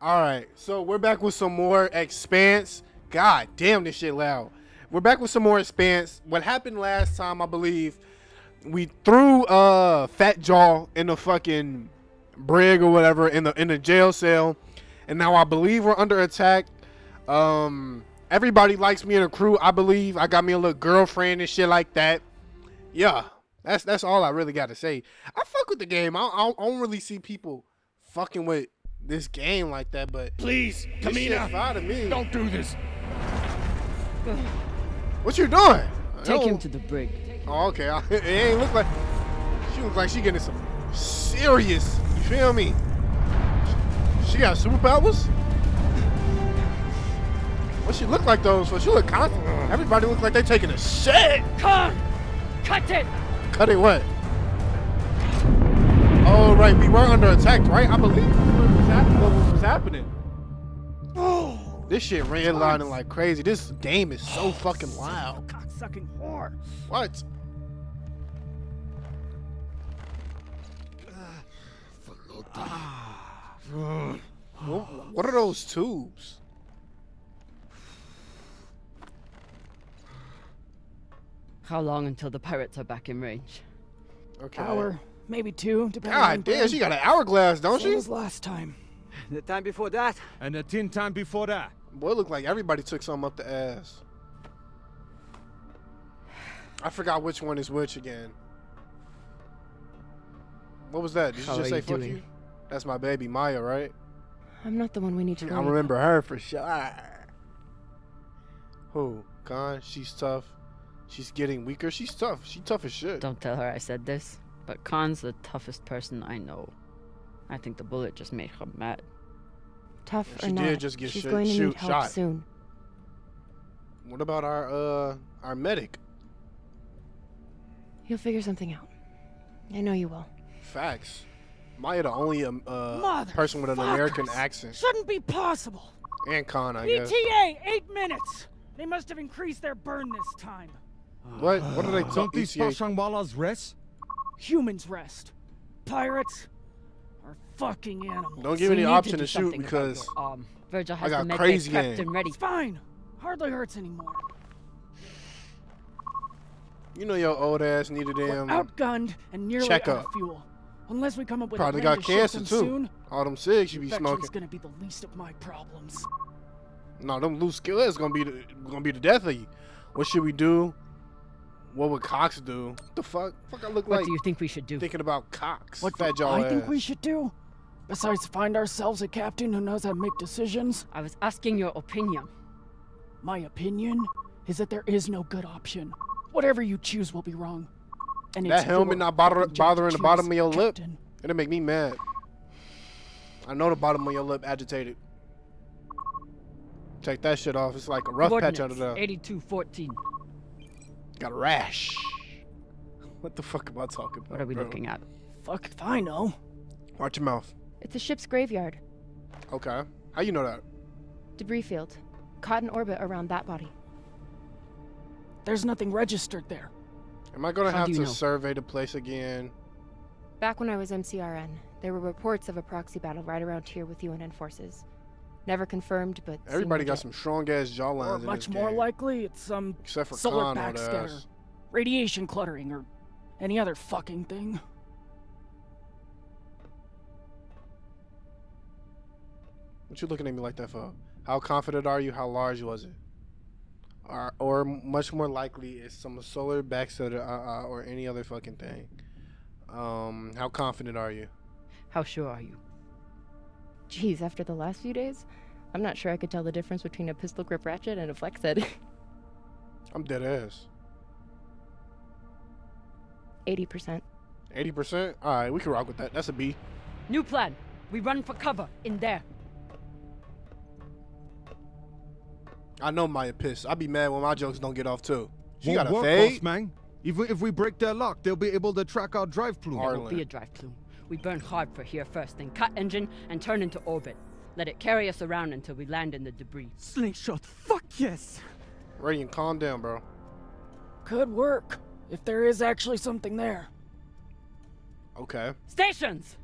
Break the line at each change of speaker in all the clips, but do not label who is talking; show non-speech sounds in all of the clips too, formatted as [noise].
All right, so we're back with some more Expanse. God damn, this shit loud. We're back with some more Expanse. What happened last time, I believe, we threw uh Fat Jaw in the fucking brig or whatever in the in the jail cell, and now I believe we're under attack. Um, everybody likes me in the crew. I believe I got me a little girlfriend and shit like that. Yeah, that's that's all I really got to say. I fuck with the game. I, I don't really see people fucking with this game like that, but
Please,
this shit
Kamina,
fine to me.
don't do this.
What you doing?
Take him
Oh,
to the brig.
Oh, okay. [laughs] It ain't look like she looks like she getting some serious. You feel me? She got superpowers. What she look like though? So she look constant. Everybody look like they taking a shit.
Khan! Cut it!
Cut it what? Oh right, we were under attack, right? I believe what was, what was happening.
Oh, [gasps]
This shit redlining like crazy. This game is so [gasps] fucking loud.
cocksucking whore.
What? [sighs] What, what are those tubes?
How long until the pirates are back in range?
Okay.
Hour, maybe two, depending on
God damn, she got an hourglass, don't
Same
she?
as last time.
The time before that,
And the tin time before that.
Boy, look like everybody took something up the ass. I forgot which one is which again. What was that? Did
How
you just say
you
fuck
doing?
you? That's my baby Maya, right?
I'm not the one we need to
I
worry
remember her for sure. Who? Khan? She's tough. She's getting weaker. She's tough. She tough as shit.
Don't tell her I said this, but Khan's the toughest person I know. I think the bullet just made her mad.
Tough
She
or
did
not,
just get
she's
shit-
going to
shoot-
need help
shot.
soon.
What about our uh our medic?
You'll figure something out. I know you will.
Facts. Maya the only um, uh, person with an American
Motherfuckers.
accent.
Shouldn't be possible.
And Khan, I guess.
ETA, eight minutes. They must have increased their burn this time.
What? What are they
Don't
talking?
these Pashangwalas rest?
Humans rest. Pirates are fucking animals.
Don't give
So
me
you
the option
do
to shoot because
your arm. Virgil has
got
the med
crazy
prepped
aim.
and ready.
It's fine. Hardly hurts anymore.
you know your old ass needed
We're
them.
outgunned and nearly
check
out
up.
of fuel. Unless we come up with
Probably
a plan
got
to ship
cancer
them
too.
soon,
All them cigs you be
infection's
smoking.
gonna be the least of my problems.
No, them loose skillets gonna be the gonna be the death of you. What should we do? What would Cox do? What the fuck? Fuck, I look
What
like
do you think we should do?
thinking about Cox.
What
Fat
do
jaw
I think we should do? Besides find ourselves a captain who knows how to make decisions,
I was asking your opinion.
my opinion is that there is no good option. Whatever you choose will be wrong. And
That
it's
helmet not bother,
fucking job to
bothering the bottom of your lip. It'll make me mad. I know the bottom of your lip agitated. Take that shit off. It's like a rough patch under
Coordinates,
there.
8214.
Got a rash. What the fuck am I talking about?
What are we
bro?
looking at?
Fuck if I know.
Watch your mouth.
It's a ship's graveyard.
Okay. How you know that?
Debris field. Caught in orbit around that body.
There's nothing registered there.
Am I gonna
How
have to
know?
survey the place again?
Back when I was MCRN, there were reports of a proxy battle right around here with UNN forces. Never confirmed, but
Everybody got
legit.
some strong ass jawlines
Or much
this
more
game.
likely, it's some
Except for
solar
Khan
backscatter, radiation cluttering, or any other fucking thing.
What you looking at me like that for? How confident are you? How large was it? Or, or much more likely, it's some solar backscatter uh, uh, or any other fucking thing. Um, how confident are you?
How sure are you?
Geez, after the last few days, I'm not sure I could tell the difference between a pistol grip ratchet and a flex head. [laughs]
I'm dead ass.
80%.
80%? Alright, we can rock with that. That's a B.
New plan. We run for cover in there.
I know Maya pissed. I'd be mad when my jokes don't get off too. She
Won't
got a
work,
fade.
boss, man. If we, if we break their lock, they'll be able to track our drive plume.
Arlen.
Won't be a drive plume. We burn hard for here first, then cut engine and turn into orbit. Let it carry us around until we land in the debris.
slingshot, fuck yes.
Radiant, calm down, bro.
Could work, if there is actually something there.
Okay.
Stations!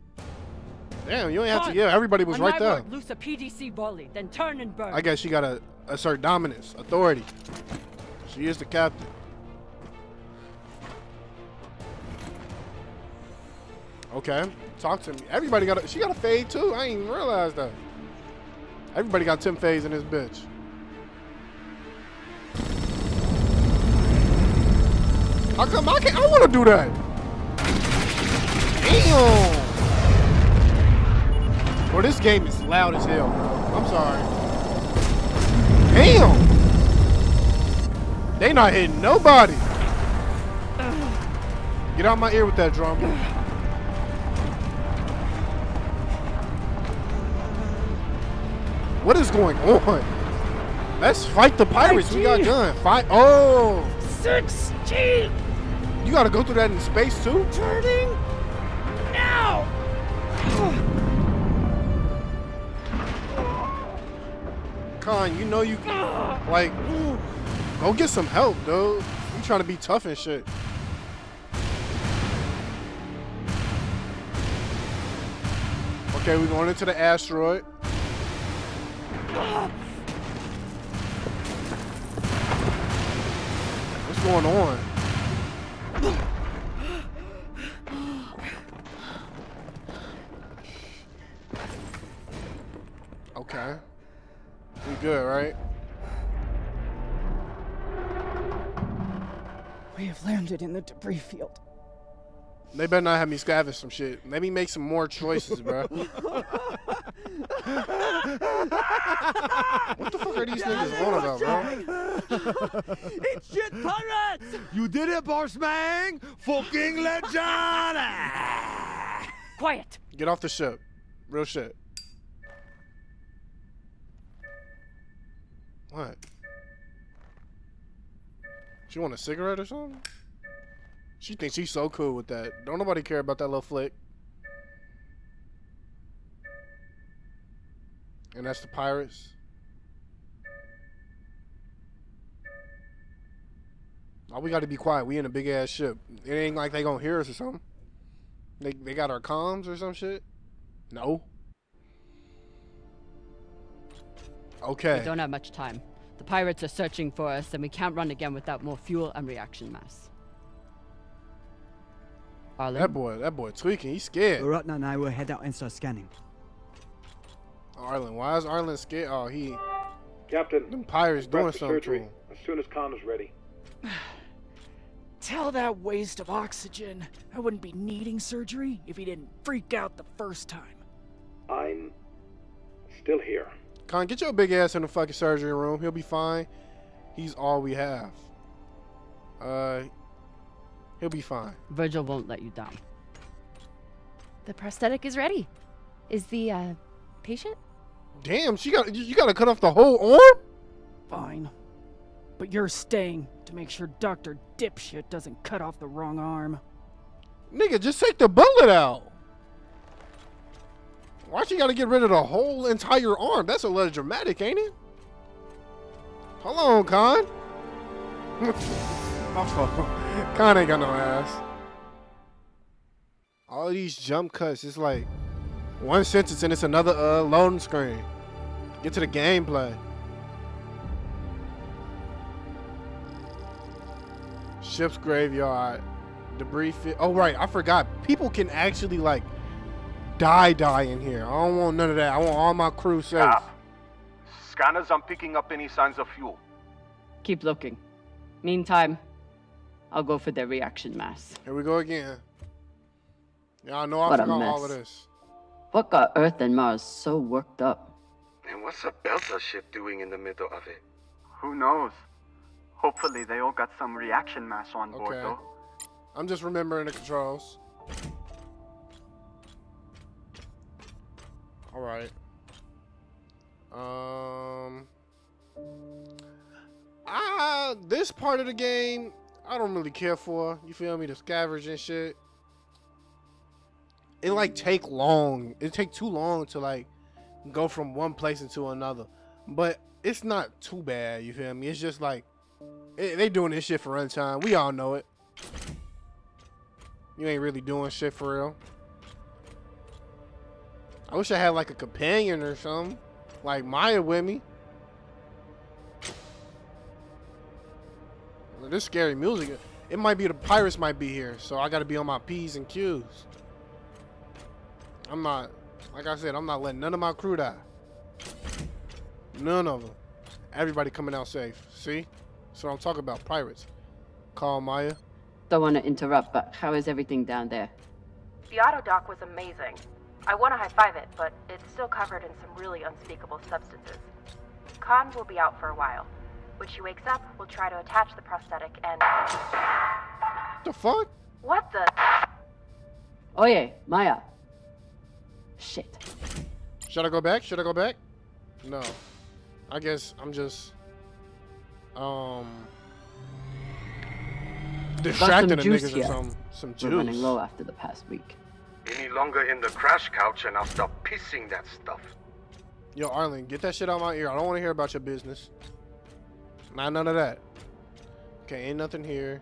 Damn, you ain't have to Yeah. Everybody was
on
right there.
word, loose a PDC volley, then turn and burn.
I guess she gotta assert dominance, authority. She is the captain. Okay, talk to me. Everybody got a, she got a fade too. I ain't even realized that. Everybody got 10 fades in this bitch. How come I can't? I want to do that. Damn. Bro, this game is loud as hell. I'm sorry. Damn! They not hitting nobody. Get out my ear with that drum. What is going on? Let's fight the pirates. We got gun. Fight. Oh,
16!
you got to go through that in space too.
Turning now!
Khan, you know you like. Go get some help, dude. You trying to be tough and shit. Okay, we're going into the asteroid. What's going on? Okay. We good, right?
We have landed in the debris field.
They better not have me scavenge some shit. Let me make some more choices, bro. [laughs] what the fuck are these niggas on about, bro? [laughs]
It's shit pirates!
You did it, boss man! Fucking legend!
Quiet.
Get off the ship. Real shit. What? She want a cigarette or something? She thinks she's so cool with that. Don't nobody care about that little flick. And that's the pirates. Oh, we got to be quiet. We in a big ass ship. It ain't like they gonna hear us or something. They they got our comms or some shit. No. Okay.
We don't have much time. The pirates are searching for us, and we can't run again without more fuel and reaction mass. Arlen,
That boy, that boy tweaking. He's scared.
Ratna and I will head out and start scanning.
Arlen, why is Arlen scared? Oh, he,
Captain,
them pirates doing something to him.
as soon as Khan is ready. [sighs]
Tell that waste of oxygen I wouldn't be needing surgery if he didn't freak out the first time.
I'm still here.
Khan, get your big ass in the fucking surgery room. He'll be fine. He's all we have. Uh, he'll be fine.
Virgil won't let you down.
The prosthetic is ready. Is the uh, patient?
Damn, she got you got to cut off the whole arm.
Fine. But you're staying to make sure Dr. Dipshit doesn't cut off the wrong arm.
Nigga, just take the bullet out. Why she got to get rid of the whole entire arm? That's a little dramatic, ain't it? Hold on, Khan. [laughs] My. Khan ain't got no ass. All these jump cuts, it's like one sentence and it's another uh, loading screen. Get to the gameplay. Ship's graveyard, debris fit. Oh right, I forgot. People can actually like die, die in here. I don't want none of that. I want all my crew safe.
Cap. Scanners aren't picking up any signs of fuel.
Keep looking. Meantime, I'll go for their reaction mass.
Here we go again. Y'all know I
What a
forgot all of
mess.
this.
What got Earth and Mars so worked up?
And what's a Belta ship doing in the middle of it?
Who knows? Hopefully they all got some reaction mass on board
Okay.
though.
I'm just remembering the controls. All right. Um. Ah, this part of the game, I don't really care for. You feel me? The scavenging shit. It like take long. It take too long to like go from one place into another. But it's not too bad. You feel me? It's just like eh, they doing this shit for runtime. We all know it. You ain't really doing shit for real. I wish I had like a companion or something, like Maya with me. This scary music. It might be the pirates might be here, so I got to be on my p's and q's. I'm not, like I said, I'm not letting none of my crew die. None of them. Everybody coming out safe. See? That's what I'm talking about. Pirates. Call Maya.
Don't want to interrupt, but how is everything down there?
The autodoc was amazing. I want to high five it, but it's still covered in some really unspeakable substances. Khan will be out for a while. When she wakes up, we'll try to attach the prosthetic and.
The fuck?
What the?
Oye, Maya. Shit.
Should I go back? Should I go back? No. I guess I'm just um distracting the
juice
niggas
here.
or something. Some
We're running low after the past week.
Any longer in the crash couch and I'll stop pissing that stuff.
Yo, Arlen, get that shit out of my ear. I don't want to hear about your business. Not none of that. Okay, ain't nothing here.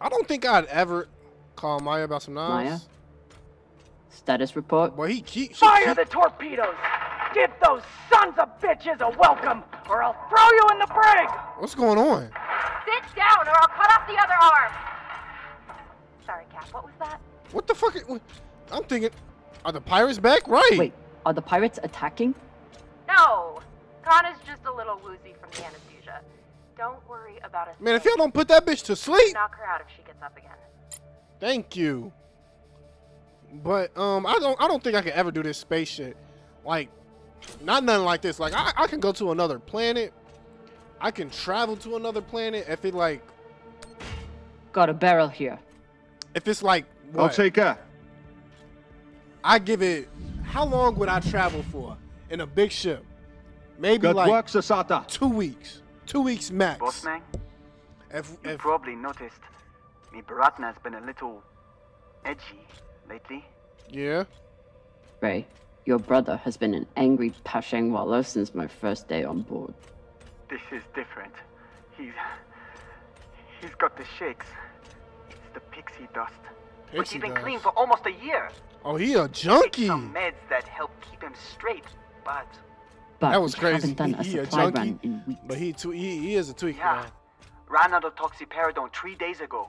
I don't think I'd ever call Maya about some knives.
Maya? Status report?
Boy, he keep. she
Fire
keep-
the torpedoes! Give those sons of bitches a welcome, or I'll throw you in the brig!
What's going on?
Sit down, or I'll cut off the other arm. Sorry, Cap. What was that?
What the fuck? what- I'm thinking, are the pirates back? Right.
Wait, are the pirates attacking?
No. Khan is just a little woozy from the anesthesia. Don't worry about a
Man, if
thing.
y'all don't put that bitch to sleep,
knock her out if she gets up again.
thank you. But um, I don't, I don't think I could ever do this space shit. Like, not nothing like this. Like, I, I can go to another planet. I can travel to another planet if it like,
Got a barrel here.
if it's like,
I'll
what?
take care.
I give it. How long would I travel for in a big ship? Maybe
Good
like
work, Sasata.
two weeks. Two weeks max.
Bossman,
If,
you
if,
probably noticed me Baratna's been a little edgy lately.
yeah.
Ray, your brother has been an angry Pashang Wallow since my first day on board.
This is different. He's he's got the shakes. It's the pixie dust. but he's been
dust.
clean for almost a year.
Oh, he a
Takes
junkie.
Some meds that help keep him straight, but
But
That was crazy.
haven't done a
He- he a
supply
junkie,
run in weeks.
But he, too, he, he is a tweaker.
yeah,
man.
ran out of toxiperidone three days ago.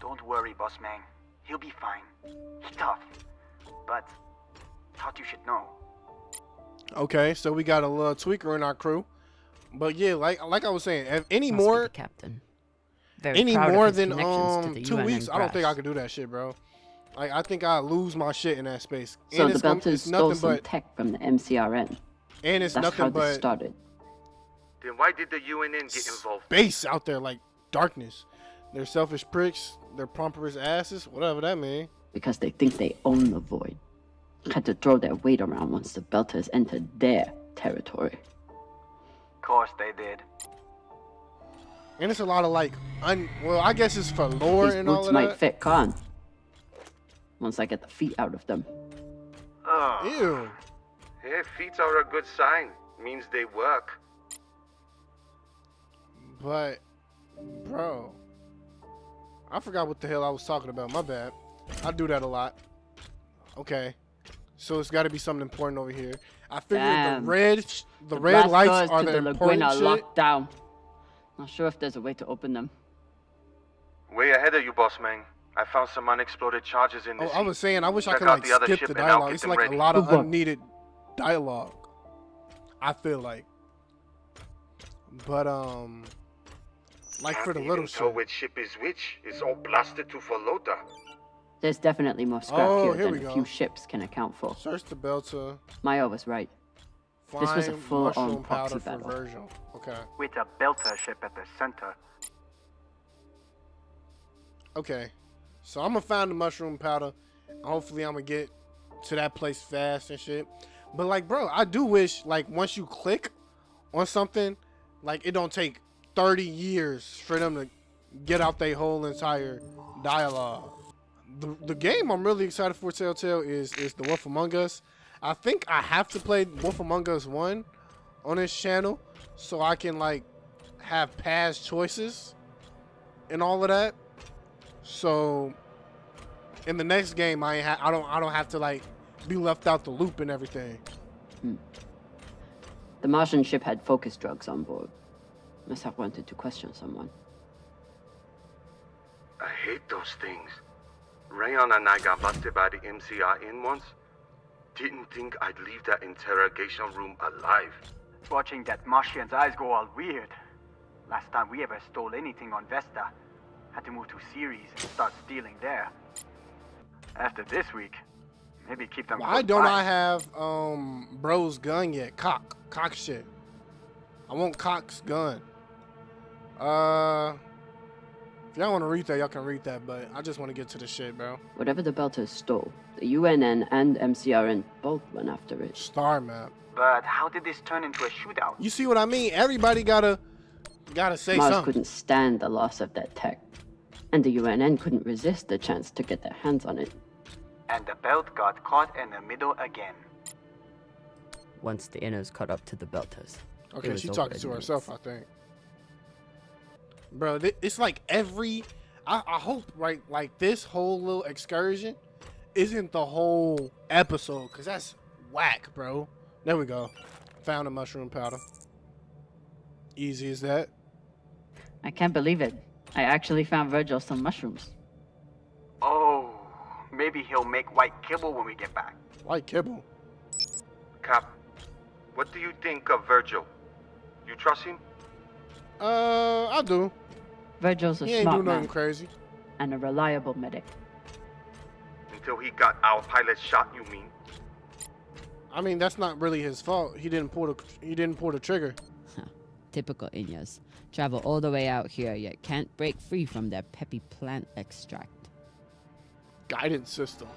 Don't worry, boss man. He'll be fine. He's tough, but thought you should know.
Okay, so we got a little tweaker in our crew. But yeah, like like I was saying, if any
Must
more
captain. Very
any more than um two
UN
weeks,
and
I don't think I
brass.
could do that shit, bro. Like I think I lose my shit in that space.
So
and
the
it's, gonna-
Belters
it's
stole
nothing
some
but
tech from the MCRN.
and it's
That's
nothing
how this
but
started.
Then why did the UNN get involved?
space out there, like darkness. They're selfish pricks. They're pompous asses. Whatever that means.
Because they think they own the void. Had to throw their weight around once the Belters entered their territory.
Of course they did.
And it's a lot of like, un. Well, I guess it's for lore
These
and all
boots
of
might
that.
fit Khan. Once I get the feet out of them.
Ugh.
Ew.
Yeah, feet are a good sign. Means they work.
But, bro, I forgot what the hell I was talking about. My bad. I do that a lot. Okay, so it's got to be something important over here. I figured
Damn.
the red, sh- the,
The
red
blast
lights
doors
are
to
the
the
important
lagoon are
shit.
locked down. Not sure if there's a way to open them.
Way ahead of you, boss man. I found some unexploded charges in this.
Oh,
this.
I was saying, I wish I could
out
like
the other
skip the dialogue. It's like
ready.
a lot of unneeded dialogue. I feel like, but um, like for the
Can't
little
even tell
shit.
which ship is which. It's all blasted to Falota.
There's definitely more scrap
Oh,
here,
here
than a
go.
few ships can account for.
Search the Belta.
Maya was right.
Find
This was a full-on proxy
powder for
battle.
Virgil. Okay.
With a belter ship at the center.
Okay. So I'm gonna find the mushroom powder. Hopefully I'm gonna get to that place fast and shit. But like, bro, I do wish like once you click on something, like it don't take 30 years for them to get out their whole entire dialogue. The, the game I'm really excited for Telltale is is The Wolf Among Us. I think I have to play Wolf Among Us 1 on this channel so I can like have past choices and all of that. So in the next game, I I don't I don't have to like be left out the loop and everything. Hmm.
The Martian ship had focus drugs on board. Must have wanted to question someone.
I hate those things. Rayon and I got busted by the MCRN once. Didn't think I'd leave that interrogation room alive.
Watching that Martian's eyes go all weird. Last time we ever stole anything on Vesta, had to move to Ceres and start stealing there. After this week, maybe keep them.
Why don't
by.
I have um bro's gun yet? Cock. Cock shit. I want Cock's gun. Uh if y'all want to read that, y'all can read that, but I just want to get to the shit, bro.
Whatever the Belters stole, the UNN and MCRN both went after it.
Star map.
But how did this turn into a shootout?
You see what I mean? Everybody gotta gotta say
Mars
something.
couldn't stand the loss of that tech. And the UNN couldn't resist the chance to get their hands on it.
And the belt got caught in the middle again.
Once the inners caught up to the Belters.
Okay,
was
she's talking to
minutes.
herself, I think. Bro, it's like every. I, I hope right, like this whole little excursion isn't the whole episode, cause that's whack, bro. There we go. Found a mushroom powder. Easy as that.
I can't believe it. I actually found Virgil some mushrooms.
Oh, maybe he'll make white kibble when we get back.
White kibble.
Cap, what do you think of Virgil? You trust him?
Uh, I do.
Virgil's a
He ain't
smart
do nothing
man
crazy.
and a reliable medic.
Until he got our pilot shot, you mean?
I mean, that's not really his fault. He didn't pull the he didn't pull the trigger.
Typical Inyas. Travel all the way out here, yet can't break free from their peppy plant extract.
Guidance system.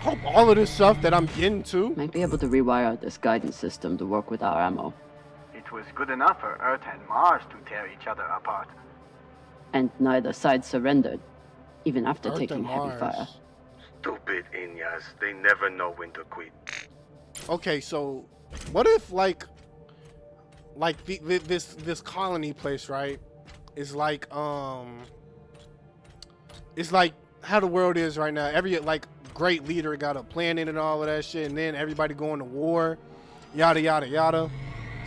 Hope all of this stuff that I'm getting to.
Might be able to rewire this guidance system to work with our ammo.
It was good enough for Earth and Mars to tear each other apart.
And neither side surrendered, even after
Earth
taking heavy fire.
Stupid Inyas. They never know when to quit.
Okay, so what if like like the, the, this this colony place, right? Is like um it's like how the world is right now. Every like great leader got a planet and all of that shit, and then everybody going to war, yada yada yada.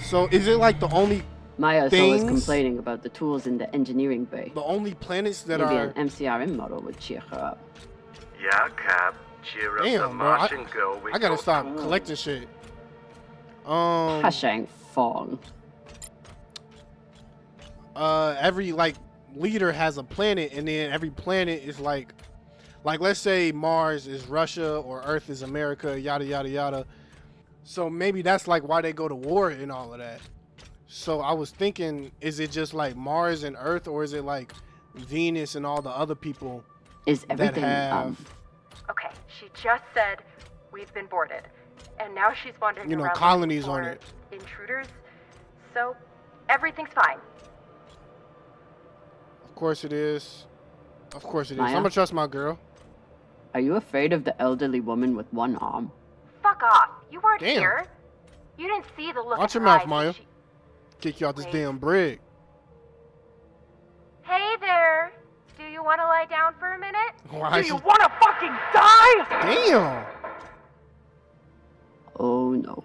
So is it like the only
Maya's always
Things-
complaining about the tools in the engineering bay.
the only planets that
Maybe
are
an MCRN model would cheer her up.
Yeah, Cap. Cheer up the
damn, bro? I,
girl with
I gotta
your
stop
tools.
collecting shit. Um,
Hashang Fong.
uh every like leader has a planet and then every planet is like like let's say mars is russia or earth is america yada yada yada so maybe that's like why they go to war and all of that so i was thinking is it just like mars and earth or is it like venus and all the other people
Is
that
everything
have
um
Okay, she just said we've been boarded. And now she's wandering
You know,
around
colonies
looking
on it.
Intruders. So everything's fine.
of course it is of course it is
Maya?
i'm gonna trust my girl
Are you afraid of the elderly woman with one arm?
Fuck off. You weren't
Damn.
here. You didn't see the look
watch your mouth
eyes
maya
she-
kick you out this
Wait.
damn brig
Hey there. Do you want to lie down for a minute? [laughs]
Why
Do
is
you want to fucking die?
damn
Oh no.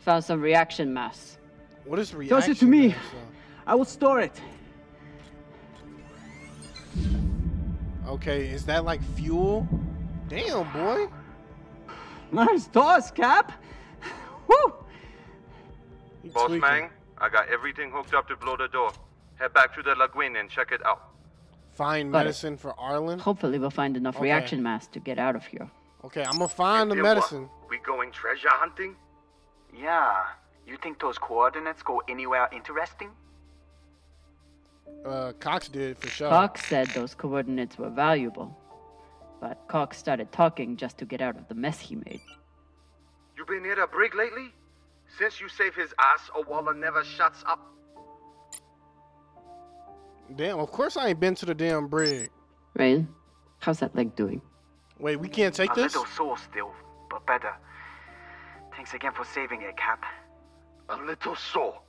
Found some reaction mass.
what is reaction
Toss it to me.
mass, though?
I will store it.
Okay, is that like fuel? Damn, boy.
Nice toss, Cap. Woo!
He
Boss
tweaking.
man, I got everything hooked up to blow the door. Head back to the lagoon and check it out.
Find
Got it.
medicine for Arlen.
Hopefully we'll find enough
Okay.
reaction mass to get out of here.
Okay, I'm gonna find the
Then what?
medicine.
We going treasure hunting?
Yeah, you think those coordinates go anywhere interesting?
Uh, Cox did for sure.
Cox said those coordinates were valuable. But Cox started talking just to get out of the mess he made.
You been near the brig lately? Since you saved his ass, a waller never shuts up.
Damn, of course I ain't been to the damn brig.
Rain, how's that leg doing?
Wait, we can't take
a
this?
little sore still, but better. Thanks again for saving it, Cap.
A little sore.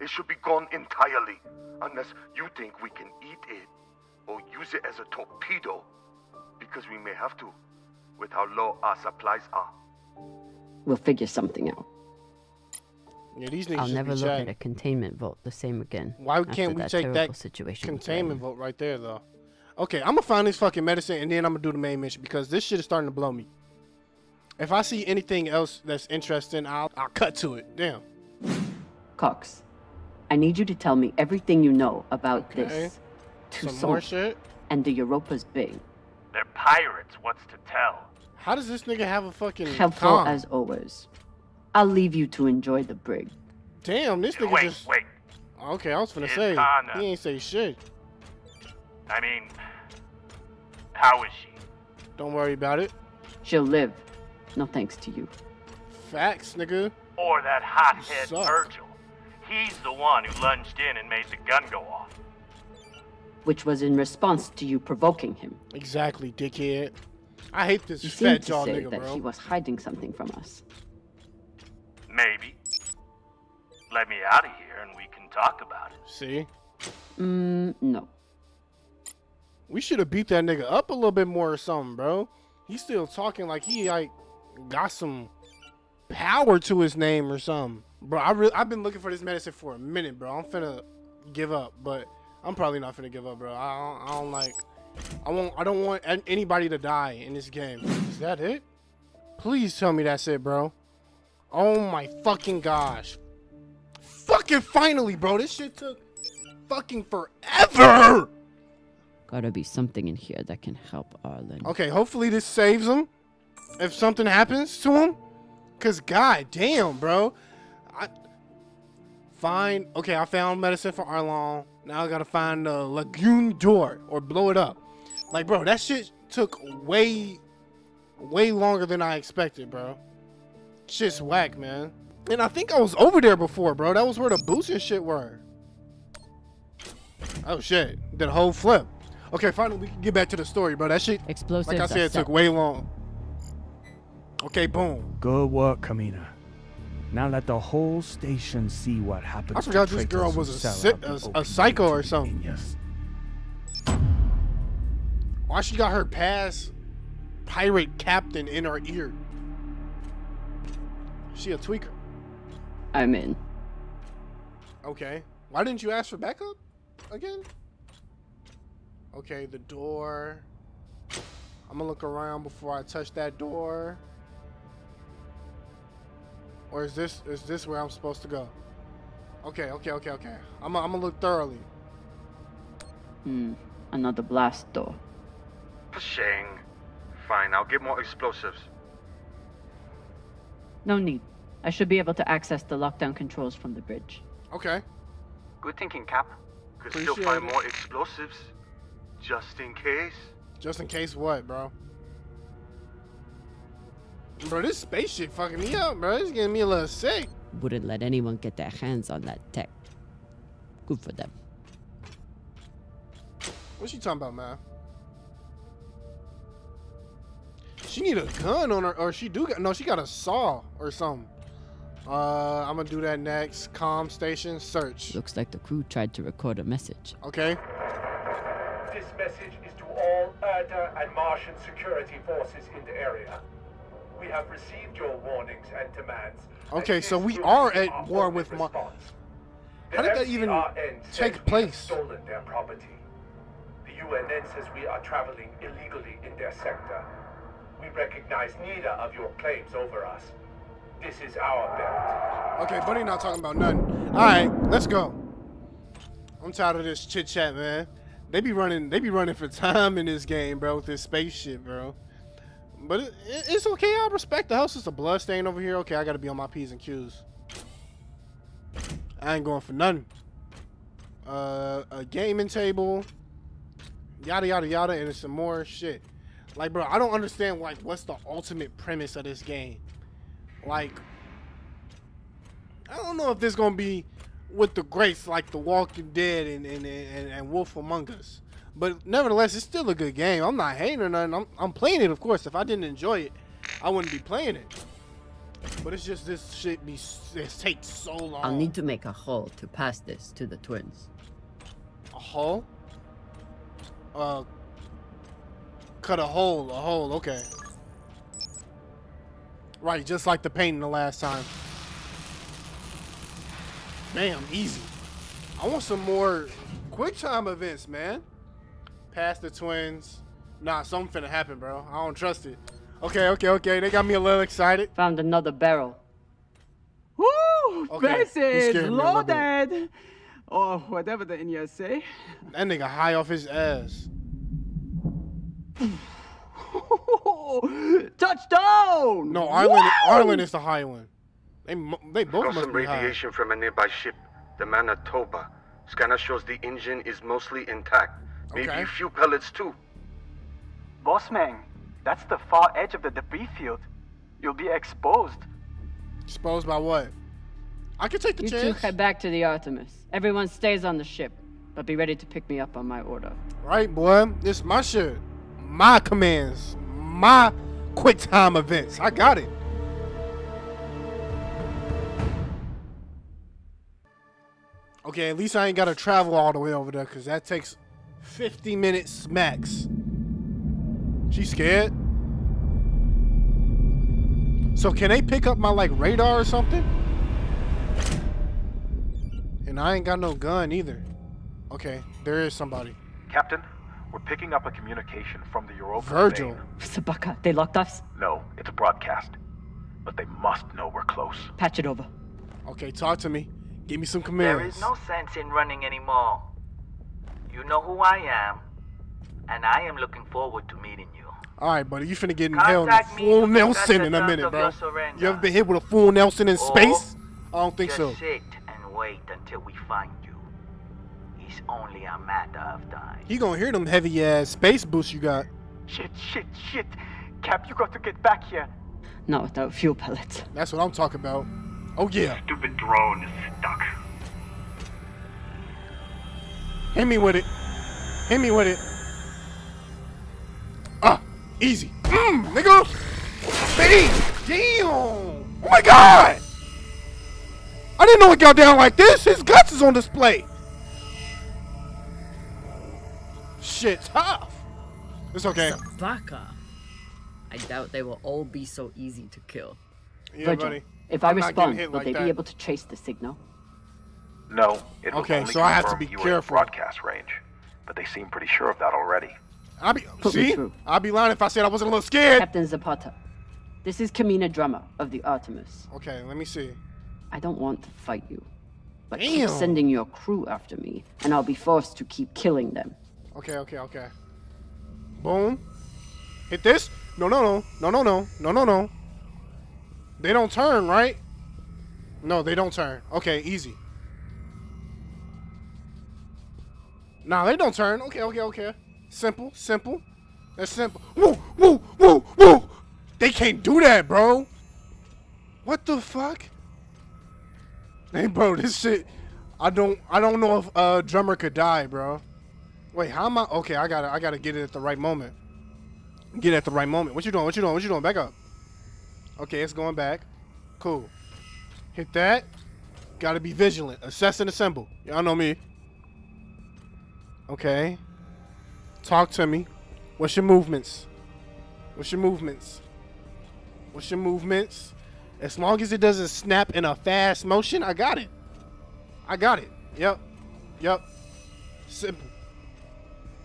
It should be gone entirely, unless you think we can eat it or use it as a torpedo. Because we may have to, with how low our supplies are.
We'll figure something out.
Yeah, these
I'll never
be
look
chatting.
at a containment vault the same again.
Why can't we
that
take
terrible
that
situation
containment
Raven.
vote right there though? Okay, I'm gonna find this fucking medicine and then I'm gonna do the main mission because this shit is starting to blow me. If I see anything else that's interesting, I'll I'll cut to it. Damn.
Cox, I need you to tell me everything you know about
Okay.
this
Some more
and the Europa's Bay.
They're pirates. What's to tell?
How does this nigga have a fucking
Helpful
comm?
as always. I'll leave you to enjoy the brig.
Damn, this nigga
Wait,
just.
wait. wait.
Okay, I was finna
Is
say
Kana-
he ain't say shit.
I mean, how is she?
Don't worry about it.
She'll live. No thanks to you.
Facts, nigga.
Or that hothead
suck.
Virgil. He's the one who lunged in and made the gun go off.
Which was in response to you provoking him.
Exactly, dickhead. I hate this
You
fat
seemed to
jaw
say
nigga,
that
bro.
he was hiding something from us.
Maybe. Let me out of here and we can talk about it.
See,
Mm, no.
we should have beat that nigga up a little bit more or something, bro. He's still talking like he like got some power to his name or something, bro. I really I've been looking for this medicine for a minute, bro. I'm finna give up, but I'm probably not gonna give up, bro. I don't, I don't like. I won't. I don't want anybody to die in this game. Is that it? Please tell me that's it, bro. Oh my fucking gosh. Fucking finally, bro. This shit took fucking forever.
Gotta be something in here that can help Arlen.
Okay, hopefully this saves him if something happens to him. Cause god damn, bro. I fine. Okay, I found medicine for Arlon. Now I gotta find the Lagoon door or blow it up. Like, bro, that shit took way, way longer than I expected, bro. Shit's whack, man. And I think I was over there before, bro. That was where the boots and shit were. Oh shit! Did a whole flip. Okay, finally we can get back to the story, bro. That shit,
Explosives
like I said,
set.
took way long. Okay, boom.
Good work, Camina. Now let the whole station see what happens.
I
to
forgot this girl was a,
sell
si- a, a psycho or something.
Yes.
Why she got her past pirate captain in her ear? She a tweaker.
I'm in.
Okay. Why didn't you ask for backup again? Okay, the door. I'm gonna look around before I touch that door. Or is this is this where I'm supposed to go? Okay, okay, okay, okay. I'm gonna- I'm gonna look thoroughly.
Hmm. Another blast door.
Shang. Fine, I'll get more explosives.
No need. I should be able to access the lockdown controls from the bridge.
Okay.
Good thinking, Cap.
Could still
Appreciate
find
it.
more explosives. Just in case.
Just in case what, bro? Bro, this spaceship fucking me up, bro. It's getting me a little sick.
Wouldn't let anyone get their hands on that tech. Good for them.
What's she talking about, man? She need a gun on her, or she do got no. She got a saw or something. Uh, I'm gonna do that next. Com station search.
Looks like the crew tried to record a message.
Okay.
This message is to all Erda and Martian security forces in the area. We have received your warnings and demands. and
Okay, so we are at war with Mar-
response.
How did that even take place?
Stolen their property. The UNN says we are traveling illegally in their sector. We recognize neither of your claims over us. This is our belt.
Okay, buddy, not talking about nothing. All right, let's go. I'm tired of this chit chat, man. They be running, they be running for time in this game, bro, with this spaceship, bro. But it, it- it's okay. I respect the house. It's a blood stain over here. Okay, I gotta be on my p's and q's. I ain't going for nothing. Uh, a gaming table, yada yada yada, and some more shit. Like, bro, I don't understand. Like, what's the ultimate premise of this game? Like, I don't know if this gonna be with the grace like The Walking Dead and and, and, and Wolf Among Us. But nevertheless, it's still a good game. I'm not hating or nothing. I'm, I'm playing it, of course. If I didn't enjoy it, I wouldn't be playing it. But it's just this shit be it takes so long.
I'll need to make a hole to pass this to the twins.
a hull. Uh, Cut a hole, a hole, okay. Right, just like the painting the last time. Damn, easy. I want some more quick time events, man. Past the twins. Nah, something finna happen, bro. I don't trust it. Okay, okay, okay. They got me a little excited.
Found another barrel.
Woo!
Okay, you
Bases
scared me a little bit.
loaded! Or whatever the Indians say.
That nigga high off his ass. [laughs]
Touchdown!
No, Arlen,
Wow!
Arlen is the high one. They they both
Got
must
some
be high.
radiation from a nearby ship, the Manitoba. Scanner shows the engine is mostly intact. Maybe
Okay.
a few pellets too.
Boss Bossman, that's the far edge of the debris field. You'll be exposed.
Exposed by what? I can take the
You two
chance.
head back to the Artemis. Everyone stays on the ship, but be ready to pick me up on my order.
Right, boy. This my shit. My commands. My quick time events. I got it. Okay, at least I ain't gotta travel all the way over there, cause that takes 50 minutes max. She scared? So can they pick up my like radar or something? And I ain't got no gun either. Okay, there is somebody.
Captain, we're picking up a communication from the Europa.
Virgil.
Sabaka, they locked us.
No, it's a broadcast. But they must know we're close.
Patch it over.
Okay, talk to me. Give me some commands.
is no sense in running anymore. You know who I am, and I am looking forward to meeting you.
All right, buddy, you finna get in hell in a
Contact me
full Nelson in a minute, bro. You ever been hit with a full Nelson in
Or
space? I don't think
Just
so.
sit and wait until we find you. It's only a matter of time.
He gonna hear them heavy ass space boosts you got.
Shit, shit, shit. Cap, you got to get back here.
Not without fuel pellets.
That's what I'm talking about. Oh yeah,
Stupid drone is stuck.
Hit me with it. Hit me with it. Ah, easy. Mmm, nigga. Bang. Damn. Oh my god. I didn't know it got down like this. His guts is on display. Shit, tough. It's okay.
Sabaka. I doubt they will all be so easy to kill.
Yeah,
Virgil,
buddy.
if I
I'm not
respond, will
like
they
that.
be able to trace the signal?
No, it will
Okay,
only
so I have to be careful.
broadcast range. But they seem pretty sure of that already.
I'll be
Put
see.
through.
I'll be lying if I said I wasn't a little scared.
Captain Zapata, this is Camina Drummer of the Artemis.
Okay, let me see.
I don't want to fight you, but
Damn.
keep sending your crew after me, and I'll be forced to keep killing them.
Okay, okay, okay. Boom. Hit this. No, no, no, no, no, no, no, no, no. They don't turn, right? No, they don't turn. Okay, easy. Nah, they don't turn. Okay, okay, okay. Simple, simple. That's simple. Woo, woo, woo, woo. They can't do that, bro. What the fuck? Hey, bro, this shit. I don't. I don't know if uh drummer could die, bro. Wait, how am I? Okay, I gotta. I gotta get it at the right moment. Get it at the right moment. What you doing? What you doing? What you doing? Back up. Okay, it's going back. Cool. Hit that. Gotta be vigilant. Assess and assemble. Y'all know me. Okay. Talk to me. What's your movements? What's your movements? What's your movements? As long as it doesn't snap in a fast motion, I got it. I got it. Yep. Yep. Simple.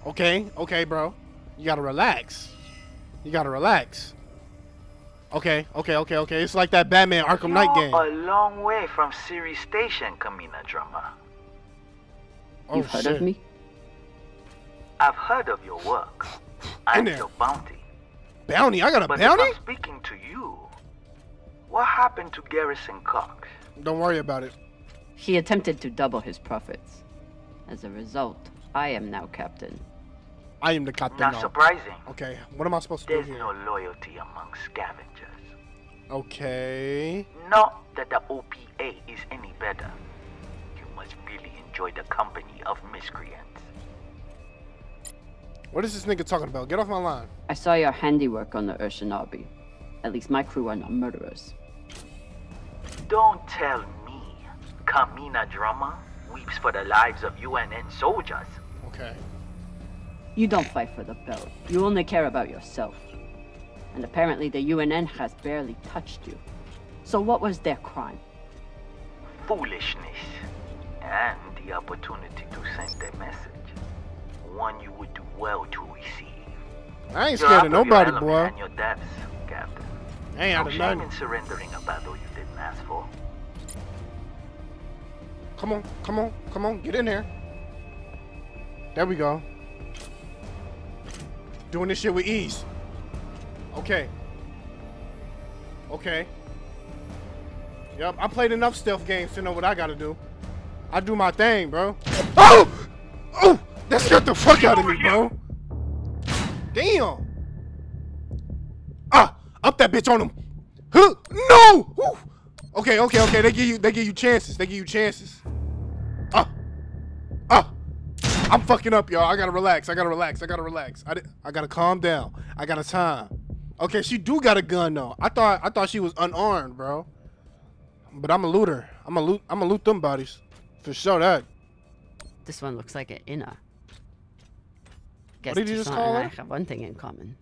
Okay. Okay, bro. You gotta relax. You gotta relax. Okay. Okay. Okay. Okay. It's like that Batman Arkham Knight game.
A long way from Ceres Station, Camina Drummer.
Oh
You've heard of me?
I've heard of your work
In
and your bounty.
Bounty? I got a
but
bounty?
if I'm speaking to you, what happened to Garrison Cox?
Don't worry about it.
He attempted to double his profits. As a result, I am now captain.
I am the captain.
Not
now.
surprising.
Okay. What am I supposed to
There's
do here?
no loyalty among scavengers.
Okay.
Not that the OPA is any better. You must really enjoy the company of miscreants.
What is this nigga talking about? Get off my line.
I saw your handiwork on the Urshanabi. At least my crew are not murderers.
Don't tell me Camina Drummer weeps for the lives of UNN soldiers.
Okay.
You don't fight for the belt. You only care about yourself. And apparently the UNN has barely touched you. So what was their crime?
Foolishness. And the opportunity to send a message. One you would do well to receive.
I ain't
You're
scared of nobody,
element
boy.
And your depths, Captain.
I ain't out
no
of
shame in surrendering a battle you didn't ask for.
Come on, come on, come on, get in there. There we go. Doing this shit with ease. Okay. Okay. Yep, I played enough stealth games to know what I gotta do. I do my thing, bro. Oh! Oh! That scared the fuck out of me, bro. Damn. Ah! Up that bitch on him. Huh! No! Woo! Okay, okay, okay. They give you they give you chances. They give you chances. Ah! Ah! I'm fucking up, y'all. I gotta relax. I gotta relax. I gotta relax. I, I gotta calm down. I gotta time. Okay, she do got a gun though. I thought I thought she was unarmed, bro. But I'm a looter. I'm a loot. I'm a loot them bodies, for sure. That.
This one looks like an inner. Guess
did you just call
and I have one thing in common.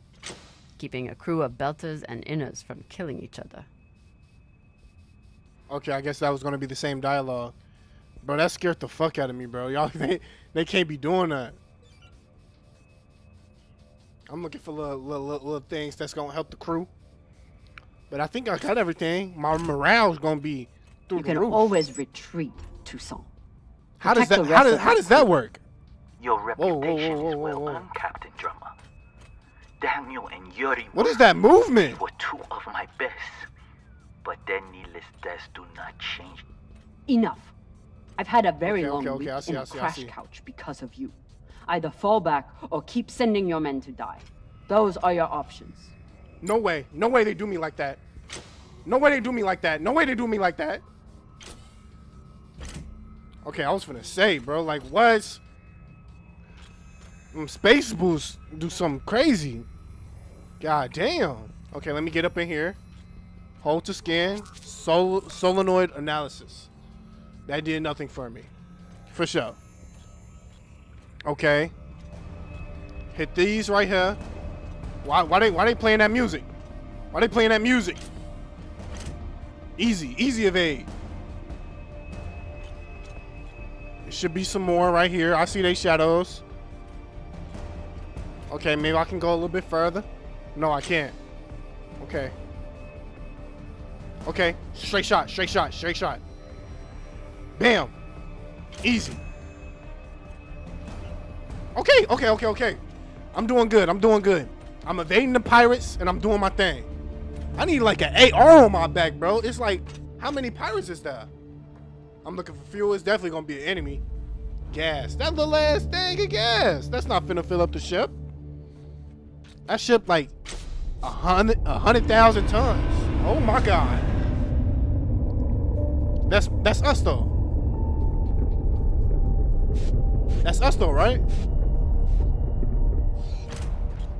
Keeping a crew of belters and inners from killing each other.
Okay, I guess that was gonna be the same dialogue. Bro, that scared the fuck out of me, bro. [laughs] Y'all, they, they can't be doing that. I'm looking for little, little, little, little things that's gonna help the crew. But I think I got everything. My morale's gonna be through
You
the
can always retreat, Toussaint.
how does that? How does how does that work?
Your
Whoa, whoa,
reputation
whoa,
is well
whoa.
earned, Captain Drummer. Daniel and Yuri
What
were-
is that movement?
were two of my best. But their needless deaths do not change.
Enough. I've had a very
Okay,
long
okay, okay,
week
I see,
in
I
a
see, I
crash couch because of you. Either fall back or keep sending your men to die. Those are your options.
No way. No way they do me like that. No way they do me like that. No way they do me like that. Okay, I was gonna say, bro, like what? Space boost do something crazy. God damn. Okay, let me get up in here. Hold to scan. Sol solenoid analysis. That did nothing for me. For sure. Okay. Hit these right here. Why why they why they playing that music? Why they playing that music? Easy, easy evade. There should be some more right here. I see they shadows. Okay, maybe I can go a little bit further. No, I can't. Okay. Okay, straight shot, straight shot, straight shot. Bam. Easy. Okay, okay, okay, okay. I'm doing good. I'm doing good. I'm evading the pirates and I'm doing my thing. I need like an AR on my back, bro. It's like, how many pirates is there? I'm looking for fuel. It's definitely gonna be an enemy. Gas. That little ass thing of gas. That's not finna fill up the ship. That ship like a hundred, a hundred thousand tons. Oh my god. That's that's us though. That's us though, right?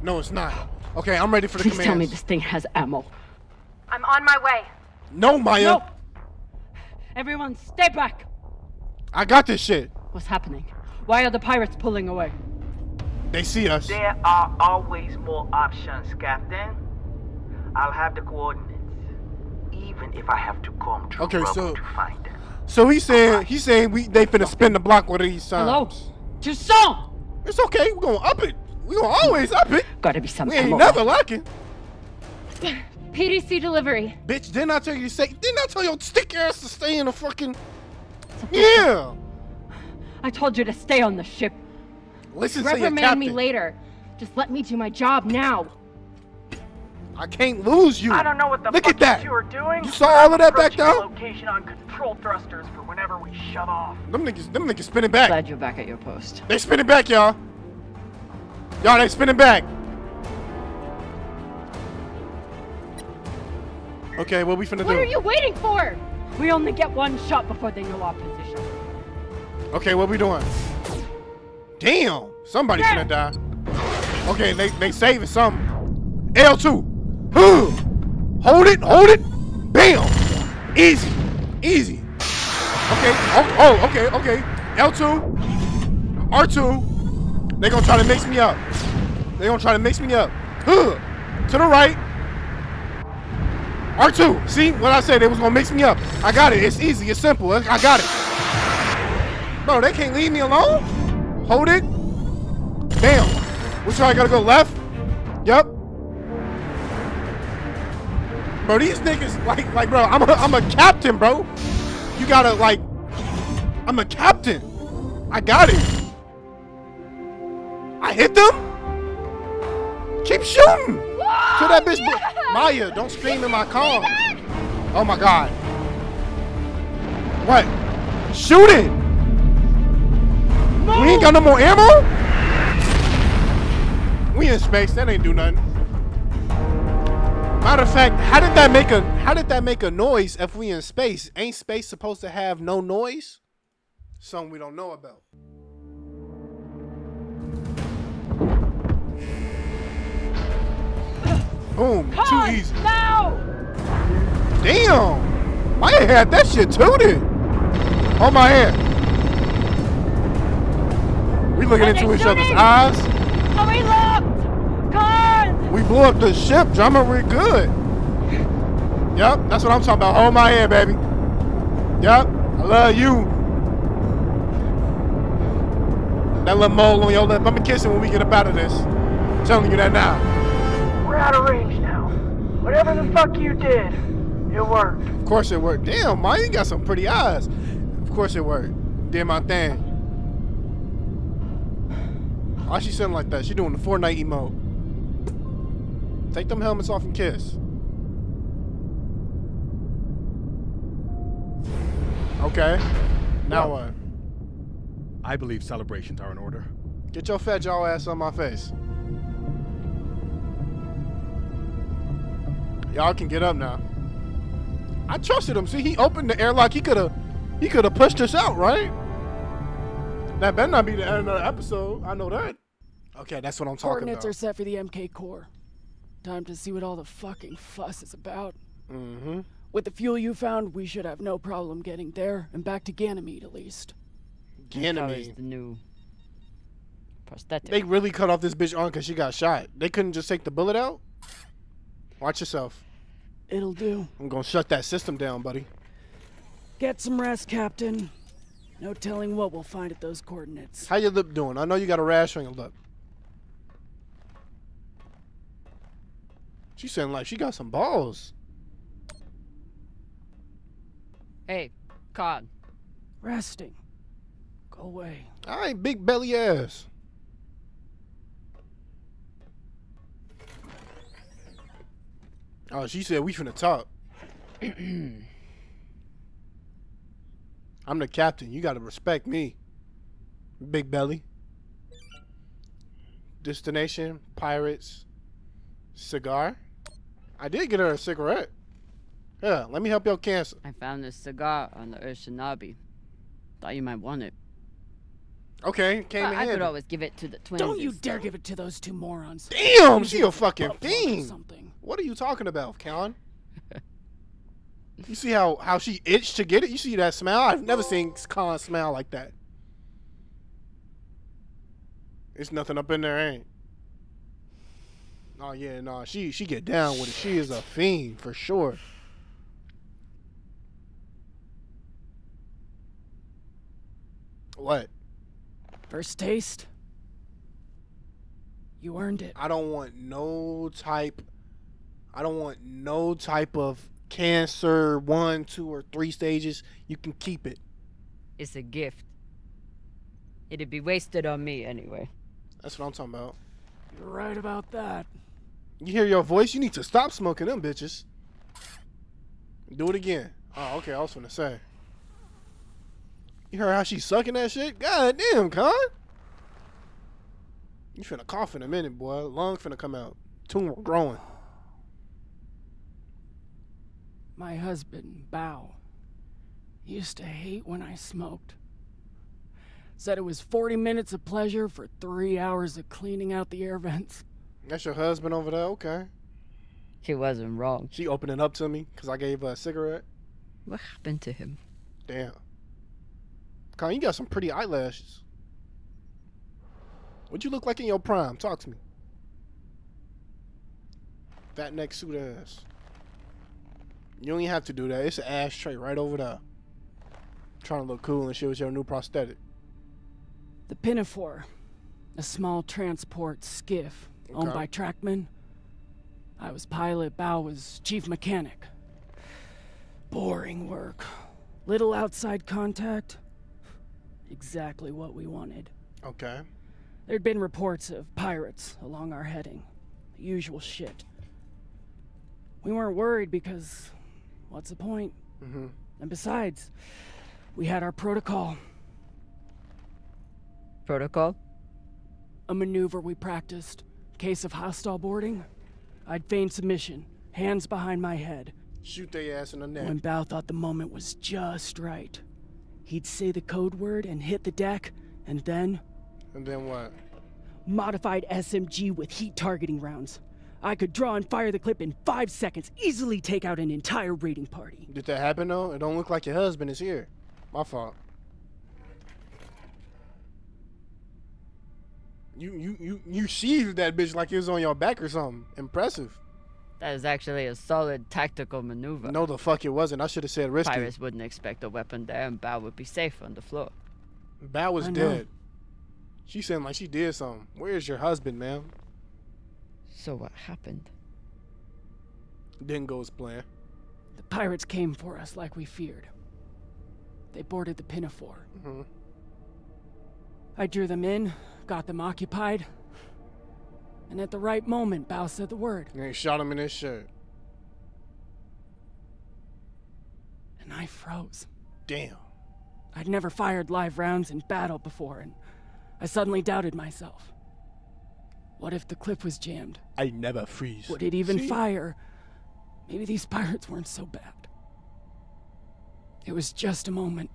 No, it's not. Okay, I'm ready for the
Please
commands.
tell me this thing has ammo.
I'm on my way.
No, Maya.
No. Everyone, stay back.
I got this shit.
What's happening? Why are the pirates pulling away?
They see us.
There are always more options, Captain. I'll have the coordinates. Even if I have to come through
Okay, so
to find them.
so he's saying he's saying we they finna spin the block with these times.
Hello? Toussaint!
It's okay. We're gonna up it. We gonna always up it.
Gotta be some
We ain't
ammo.
never lacking. [laughs]
PDC delivery.
Bitch, didn't I tell you to stay? Didn't I tell your stick ass to stay in the fucking? Yeah.
I told you to stay on the ship.
Listen to your
Reprimand me later. Just let me do my job now.
I can't lose you.
I don't know what the
Look
fuck
at that.
you were doing.
You saw all of that back
approaching
there?
Location on control thrusters for whenever we shut off.
Them niggas, them niggas spinning back.
Glad you're back at your post.
They spinning back, y'all. Y'all, they spinning back. Okay, what we finna
What
do?
are you waiting for?
We only get one shot before they know our position.
Okay, what we doing? Damn, Somebody's gonna die. Okay, they they saving something. L2. hold it, hold it. Bam. Easy, easy. Okay. Oh, oh okay, okay. L2. R2. They gonna try to mix me up. They gonna try to mix me up. Huh. To the right. R2. See what I said? They was gonna mix me up. I got it. It's easy. It's simple. I got it. Bro, they can't leave me alone. Hold it. Damn. Which way I gotta go? Left. Yep. Bro, these niggas like like bro. I'm a I'm a captain, bro. You gotta like. I'm a captain. I got it. I hit them. Keep shooting. To that bitch. bro- Maya, don't scream in my car. Oh my god. What? Shoot it. We ain't got no more ammo? We in space. That ain't do nothing. Matter of fact, how did that make a how did that make a noise if we in space? Ain't space supposed to have no noise? Something we don't know about. Boom, too easy.
No!
Damn! Maya had that shit tooted. On my head. We looking into each other's eyes.
Are we locked? Con!
We blew up the ship, drummer. We're good. Yep, that's what I'm talking about. Hold my hand, baby. Yep, I love you. That little mole on your lip. I'ma kiss it when we get up out of this. I'm telling you that now.
We're out of range now. Whatever the fuck you did, it worked.
Of course it worked. Damn, Maya, you got some pretty eyes. Of course it worked. Did my thing. Why she sounding like that? She doing the Fortnite emote. Take them helmets off and kiss. Okay. Now what?
I believe celebrations are in order.
Get your fat jaw ass on my face. Y'all can get up now. I trusted him. See, he opened the airlock. He could have, he could have pushed us out, right? That better not be the end of the episode. I know that. Okay, that's what I'm talking
Coordinates
about.
are set for the MK core. Time to see what all the fucking fuss is about.
Mm-hmm.
With the fuel you found, we should have no problem getting there and back to Ganymede at least.
Ganymede.
the new prosthetic.
They really cut off this bitch arm because she got shot. They couldn't just take the bullet out. Watch yourself.
It'll do.
I'm gonna shut that system down, buddy.
Get some rest, Captain. No telling what we'll find at those coordinates.
How your lip doing? I know you got a rash on your lip. She sounding like she got some balls.
Hey, Cod.
Resting. Go away.
All right, big belly ass. Oh, she said we finna talk. [clears throat] I'm the captain. You gotta respect me. Big belly. Destination, pirates, cigar. I did get her a cigarette. Yeah, let me help your cancer.
I found this cigar on the Urshinabi. Thought you might want it.
Okay, came
But
in
I could always give it to the twins.
Don't you dare give it to those two morons.
Damn, she a fucking
butt plug or
fiend.
something.
What are you talking about, Khan? You see how how she itched to get it? You see that smile? I've never seen Khan smile like that. It's nothing up in there, ain't? Oh yeah, no, she she get down with it. She is a fiend for sure. What?
First taste? You earned it.
I don't want no type. I don't want no type of cancer one, two, or three stages. You can keep it.
It's a gift. It'd be wasted on me anyway.
That's what I'm talking about.
You're right about that.
You hear your voice? You need to stop smoking them bitches. Do it again. Oh, okay. I was gonna say. You heard how she's sucking that shit? God damn, Khan. You finna cough in a minute, boy. Lung finna come out. Tumor growing.
My husband, Bao, used to hate when I smoked. Said it was 40 minutes of pleasure for three hours of cleaning out the air vents.
That's your husband over there? Okay.
She wasn't wrong.
She opening up to me because I gave her a cigarette.
What happened to him?
Damn. Khan, you got some pretty eyelashes. What you look like in your prime? Talk to me. Fat neck suit ass. You don't even have to do that. It's an ashtray right over there. Trying to look cool and shit with your new prosthetic.
The Pinafore, a small transport skiff owned
Okay.
by Trackman. I was pilot, Bao was chief mechanic. Boring work. Little outside contact. Exactly what we wanted.
Okay.
There'd been reports of pirates along our heading. The usual shit. We weren't worried because what's the point?
Mm-hmm.
And besides, we had our protocol.
Protocol?
A maneuver we practiced. Case of hostile boarding. I'd feign submission, hands behind my head.
Shoot their ass in the neck.
When Bao thought the moment was just right, he'd say the code word and hit the deck, and then
And then what?
modified SMG with heat targeting rounds. I could draw and fire the clip in five seconds, easily take out an entire raiding party.
Did that happen though? It don't look like your husband is here. My fault. You you you you sheathed that bitch like it was on your back or something. Impressive.
That is actually a solid tactical maneuver.
No, the fuck it wasn't. I should have said risky.
Pirates wouldn't expect a weapon there, and Bao would be safe on the floor.
Bao was dead. She said like she did something. Where's your husband, ma'am?
So what happened?
Didn't go as planned.
The pirates came for us like we feared. They boarded the Pinafore.
Mm-hmm.
I drew them in, got them occupied, and at the right moment, Bao said the word,
And they shot him in his shirt.
and I froze.
Damn.
I'd never fired live rounds in battle before, and I suddenly doubted myself. What if the clip was jammed?
I never freeze.
Would it even
See?
fire? Maybe these pirates weren't so bad. It was just a moment.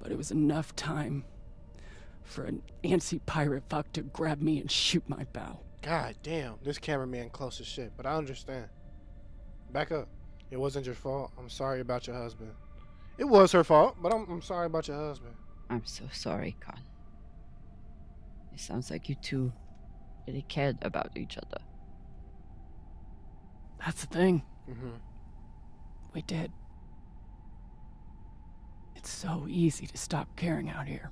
But it was enough time for an antsy pirate fuck to grab me and shoot my bow.
God damn, this cameraman close as shit, but I understand. Back up. It wasn't your fault. I'm sorry about your husband. It was her fault, but I'm, I'm sorry about your husband.
I'm so sorry, Khan. It sounds like you two really cared about each other.
That's the thing.
Mm-hmm.
We did. It's so easy to stop caring out here.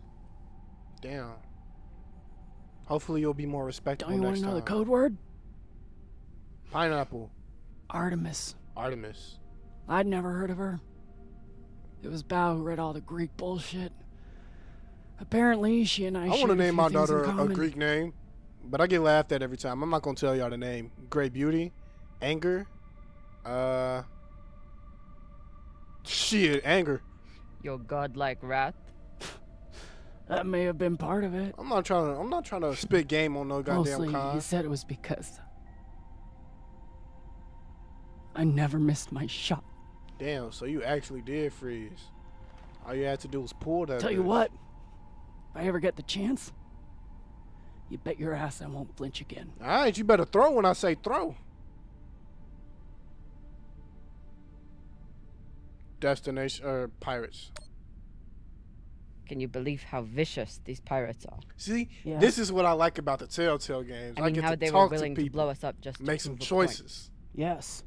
Damn. Hopefully you'll be more respectful
Don't you want to know the code word?
Pineapple.
Artemis.
Artemis.
I'd never heard of her. It was Bao who read all the Greek bullshit. Apparently, she and I.
I want to name my daughter a, a. Greek name, but I get laughed at every time. I'm not gonna tell y'all the name. Great beauty, anger, uh, shit, anger.
Your godlike wrath?
That may have been part of it.
I'm not trying to. I'm not trying to spit game on no goddamn
Mostly,
Khan.
he said it was because I never missed my shot.
Damn, so you actually did freeze. All you had to do was pull that.
Tell you what, if I ever get the chance, you bet your ass I won't flinch again.
All right, you better throw when I say throw. Destination or pirates.
Can you believe how vicious these pirates are?
See,
Yeah.
this is what I like about the Telltale games.
I mean,
get
how
to
they were willing
to
to,
people,
blow us up just to
make some
prove point.
choices.
Yes.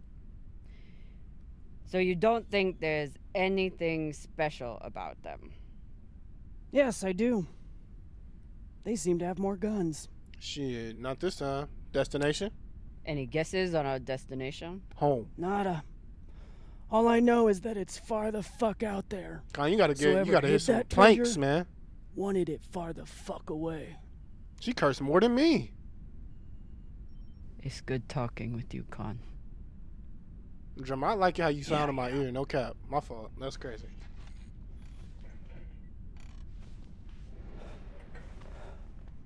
So you don't think there's anything special about them?
Yes, I do. They seem to have more guns.
Shit, not this time. Destination
Any guesses on our destination?
home.
Nada. All I know is that it's far the fuck out there.
Khan, you gotta get,
whoever
you gotta hit
hid
some
that
planks, man.
Wanted it far the fuck away.
She cursed more than me.
It's good talking with you, Khan.
Drum, I like how you sound in my ear. No cap. My fault. That's crazy.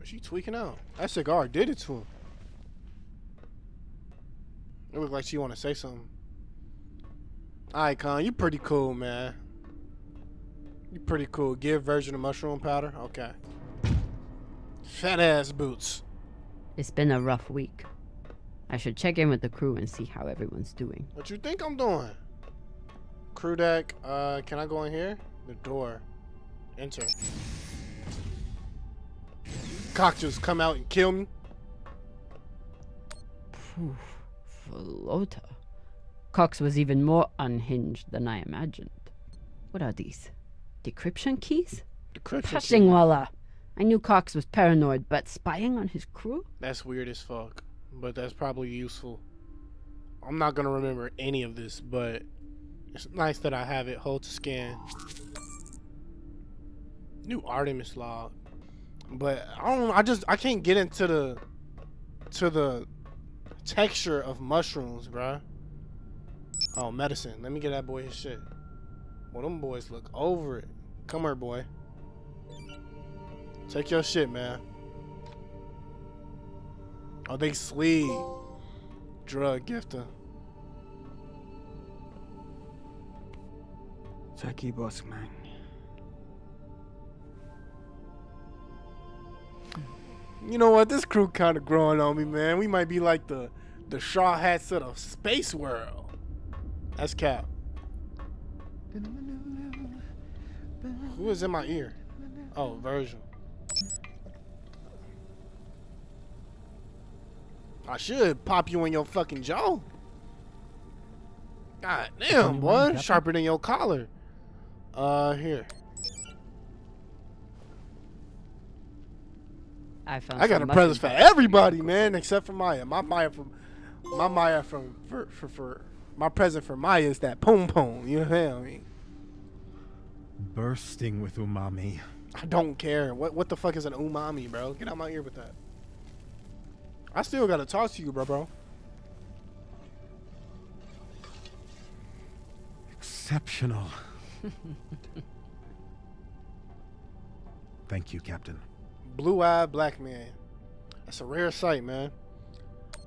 She tweaking out. That cigar did it to him. It looked like she want to say something. Alright, Khan, you pretty cool, man. You pretty cool. Give version of mushroom powder? Okay. Fat ass boots.
It's been a rough week. I should check in with the crew and see how everyone's doing.
What you think I'm doing? Crew deck, uh, can I go in here? The door. Enter. Cock just come out and kill me.
Phew, Flota. Cox was even more unhinged than I imagined. What are these? Decryption keys?
Decryption keys.
I knew Cox was paranoid, but spying on his crew?
That's weird as fuck, but that's probably useful. I'm not gonna remember any of this, but it's nice that I have it. Hold to scan. New Artemis log, but I don't. I just I can't get into the to the texture of mushrooms, bruh. Oh, medicine. Let me get that boy his shit. Well, them boys look over it. Come here, boy. Take your shit, man. Oh, they sleep. Drug gifter.
Jackie Bossman.
You know what? This crew kind of growing on me, man. We might be like the the straw hats of the space world. That's Cap. Who is in my ear? Oh, Virgil. I should pop you in your fucking jaw. God damn, boy. Sharper than your collar. Uh, here.
I found
I got a present for
mushroom
everybody, man, except for Maya. My Maya from my Maya from for for, for my present for Maya is that poom poom. You know what I mean?
Bursting with umami.
I don't care. What what the fuck is an umami, bro? Get out my ear with that. I still gotta talk to you, bro, bro.
Exceptional. [laughs] Thank you, Captain.
Blue eyed black man. That's a rare sight, man.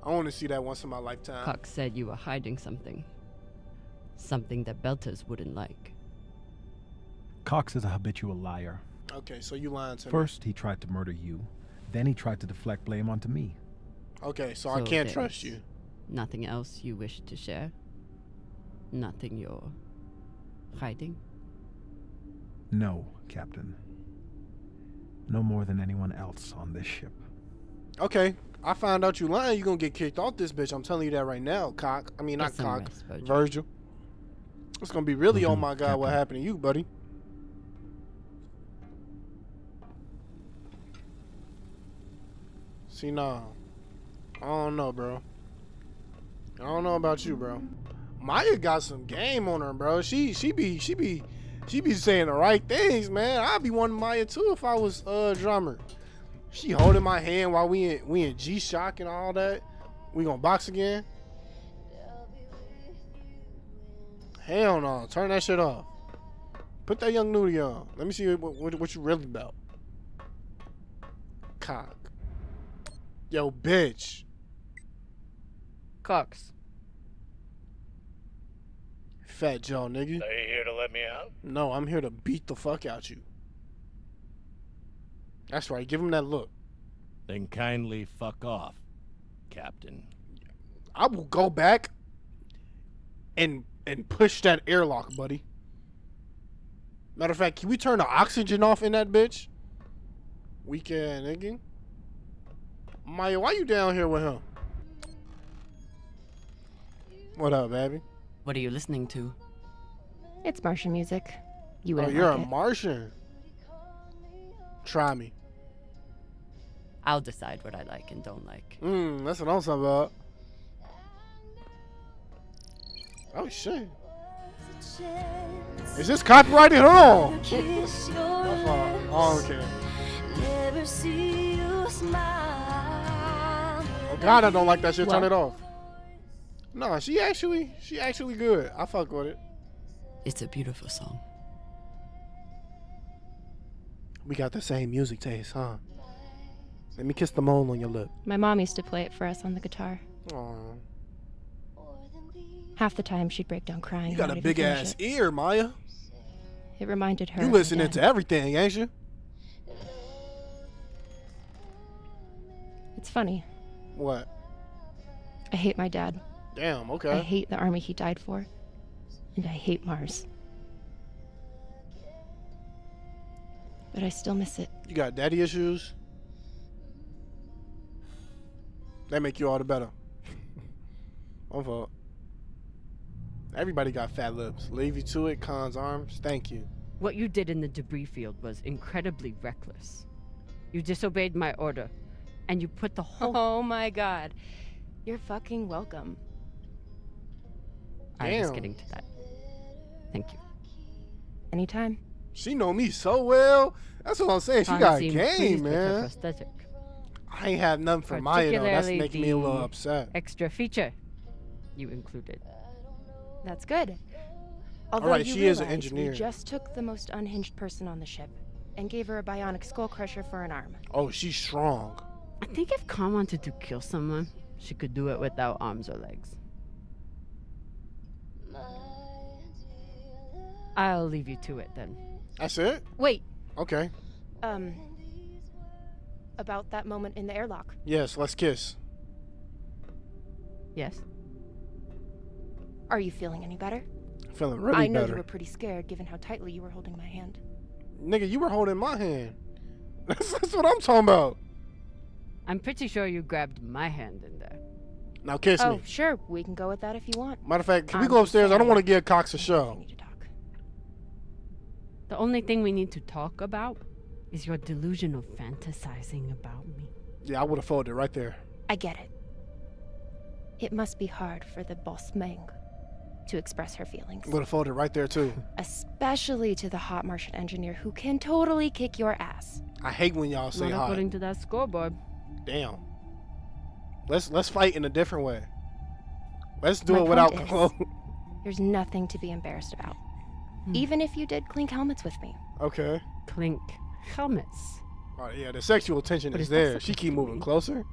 I want to see that once in my lifetime.
Cox said you were hiding something. Something that Belters wouldn't like.
Cox is a habitual liar.
Okay, so you lying to me.
First, he tried to murder you. Then he tried to deflect blame onto me.
Okay, so, I can't trust you.
Nothing else you wish to share? Nothing you're hiding?
No, Captain. No more than anyone else on this ship.
Okay, I found out you lying. you're gonna get kicked off this bitch. I'm telling you that right now, cock. I mean, not
Get
cock.
rest, Virgil.
Virgil. It's gonna be really,
Will
oh my god, what happened to you, buddy? See, nah. I don't know, bro. I don't know about you, bro. Maya got some game on her, bro. She she be she be she be saying the right things, man. I'd be wanting Maya too if I was uh drummer. She holding my hand while we in we in G Shock and all that. We gonna box again? Hell no! Turn that shit off. Put that young nudie on. Let me see what, what, what you really about. Cock. Yo, bitch.
Cox.
Fat Joe, nigga.
Are you here to let me out?
No, I'm here to beat the fuck out you. That's right. Give him that look.
Then kindly fuck off, Captain.
I will go back and and push that airlock, buddy. Matter of fact, can we turn the oxygen off in that bitch? We can, nigga. Maya, why you down here with him? What up, baby?
What are you listening to?
It's Martian music. You
Oh,
wouldn't
you're
like
a
it.
Martian. Try me.
I'll decide what I like and don't like.
Mm, that's what I'm talking about. Oh shit. Is this copyrighted? Hold on. My fault. Oh, okay.
Never see you smile.
Oh God, I don't like that shit. Turn it off. No, she actually, she actually good. I fuck with it.
It's a beautiful song.
We got the same music taste, huh? Let me kiss the mole on your lip.
My mom used to play it for us on the guitar.
Aw.
Half the time she'd break down crying.
You got a big ass
it.
ear, Maya.
It reminded her.
You
of my
listening
dad.
to everything, ain't you?
It's funny.
What?
I hate my dad.
Damn. Okay.
I hate the army he died for. And I hate Mars. But I still miss it.
You got daddy issues? That make you all the better. [laughs] My fault. Everybody got fat lips. Leave you to it, Khan's arms. Thank you.
What you did in the debris field was incredibly reckless. You disobeyed my order, and you put the whole. [laughs]
Oh my god. You're fucking welcome.
I was
Damn.
getting to that. Thank you.
Anytime.
She know me so well. That's what I'm saying. She got game,
pleased with her
man. I ain't have nothing for Maya though. That's making me a little upset.
Extra feature you included.
That's good. Although
Alright,
you
she is an engineer.
We just took the most unhinged person on the ship and gave her a bionic skull crusher for an arm.
Oh, she's strong.
I think if Khan wanted to kill someone, she could do it without arms or legs. I'll leave you to it then.
That's it?
Wait,
Okay.
um. About that moment in the airlock.
Yes, let's kiss.
Yes.
Are you feeling any better?
Feeling really better.
I know
better.
you were pretty scared given how tightly you were holding my hand.
Nigga, you were holding my hand. [laughs] That's, that's what I'm talking about.
I'm pretty sure you grabbed my hand in there.
Now kiss
oh,
me.
sure, we can go with that if you want.
Matter of fact, can we
I'm
go upstairs? I don't want to give Cox a show.
The only thing we need to talk about is your delusional fantasizing about me.
Yeah, I would have folded right there.
I get it. It must be hard for the boss Meng to express her feelings, I
Would have folded right there too. [laughs]
especially to the hot Martian engineer who can totally kick your ass.
I hate when y'all say
Not
hot.
according to that scoreboard.
Damn. Let's let's fight in a different way. Let's do
My
it without clothes. [laughs]
There's nothing to be embarrassed about.
Hmm.
Even if you did clink helmets with me.
Okay.
Clink helmets.
Oh, yeah, the sexual tension
What
is
is
there. She keep moving closer.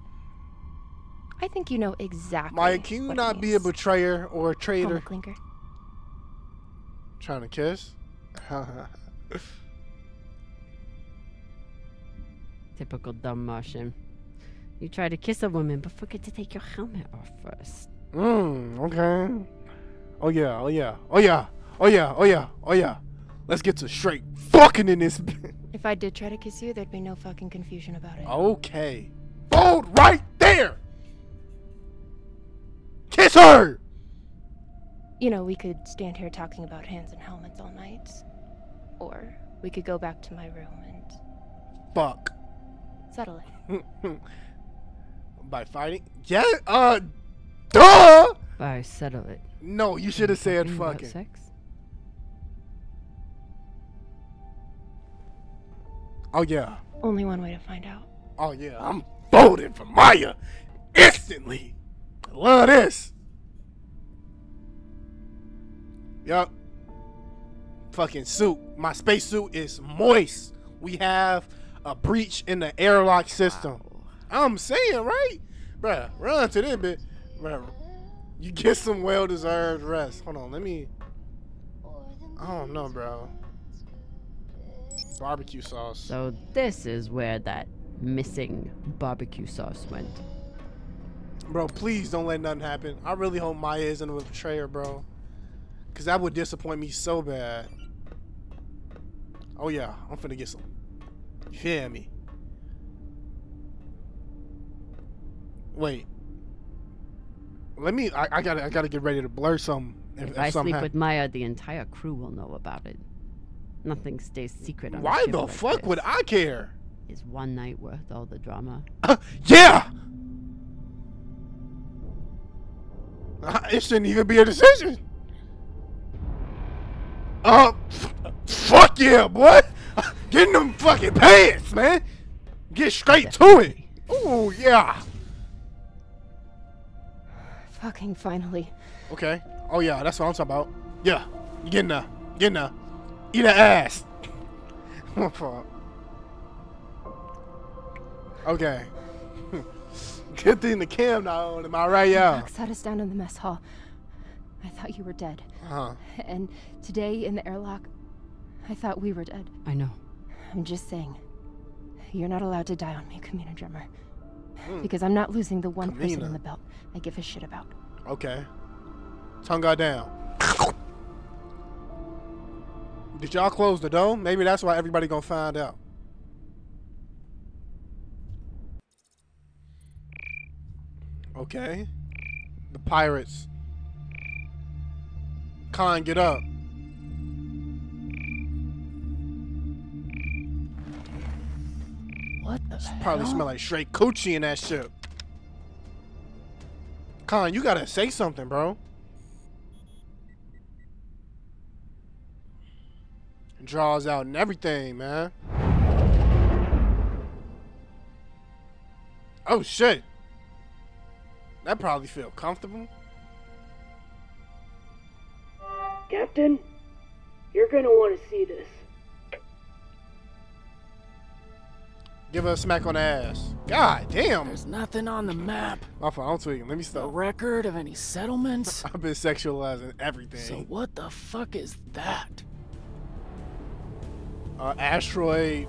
I think you know exactly.
Maya, can you
what
not be a betrayer or a traitor?
Clinker.
Trying to kiss? [laughs]
Typical dumb Martian. You try to kiss a woman, but forget to take your helmet off first.
Mmm, okay. Oh yeah, oh yeah, oh yeah, oh yeah, oh yeah, oh yeah. Let's get to straight fucking in this.
If I did try to kiss you, there'd be no fucking confusion about it.
okay. Bold right there! Kiss her!
You know, we could stand here talking about hands and helmets all night. Or we could go back to my room and
Fuck.
settle it. [laughs]
By fighting? Yeah, uh, duh!
I settle it.
No, you should have said
Talking about
fucking.
sex?
Oh yeah.
Only one way to find out.
Oh yeah, I'm voting for Maya instantly. I love this. Yup. Fucking suit. My spacesuit is moist. We have a breach in the airlock system. I'm saying, right? Bruh, run to this bit. Bruh, you get some well deserved rest. Hold on, let me. I don't know, bro. Barbecue sauce.
So this is where that missing barbecue sauce went.
Bro, please don't let nothing happen. I really hope Maya isn't a betrayer, bro. Cause that would disappoint me so bad. Oh yeah, I'm finna get some. You feel me? Wait. Let me. I, I gotta. I gotta get ready to blur some. If,
If,
if
I sleep with Maya, the entire crew will know about it. Nothing stays secret. On a
Why
ship
the
like
fuck
this.
would I care?
Is one night worth all the drama?
Yeah. It shouldn't even be a decision. Uh, f- fuck yeah, boy. [laughs] Get in them fucking pants, man. Get straight to it. Ooh, yeah.
Fucking finally.
Okay. Oh yeah, that's what I'm talking about. Yeah, you get in there. Get in there. Eat an ass. [laughs] My fault. Okay. [laughs] Good thing the cam not on. Am I right, yeah?
Doc sat us down in the mess hall. I thought you were dead.
Huh.
And today in the airlock, I thought we were dead.
I know.
I'm just saying. You're not allowed to die on me, Camina Drummer.
Hmm.
Because I'm not losing the one person in the belt I give a shit about.
Okay. Tongue got down. Did y'all close the dome? Maybe that's why everybody gonna find out. Okay. The pirates. Khan, get up.
What the
Probably smell like straight coochie in that ship. Khan, you gotta say something, bro. Draws out and everything, man. Oh shit. That probably feel comfortable.
Captain, you're gonna want to see this.
Give her a smack on the ass. God damn.
There's nothing on the map.
My fault, I'm tweaking. Let me
A
stop.
record of any settlements? [laughs]
I've been sexualizing everything.
So what the fuck is that?
Asteroid